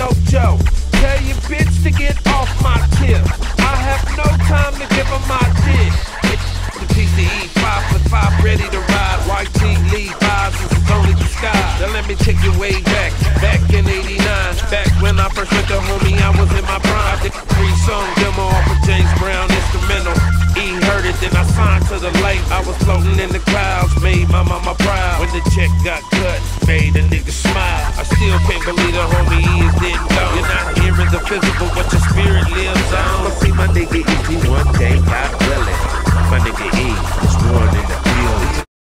no joke. Tell your bitch to get off my tip. I have no time to give her my dick. The PCE, five foot five, ready to ride. White tee, Levi's, is only the sky. Now let me take you way back, back in 89. Back when I first met the homie, I was in my prime. I did three song demo off of James Brown instrumental. E heard it, then I signed to the light. I was floating in the clouds, made my mama proud. When the check got cut, made a nigga still can't believe the homie E is dead gone. You're not hearing the physical, but your spirit lives on. I'ma see my nigga E one day, God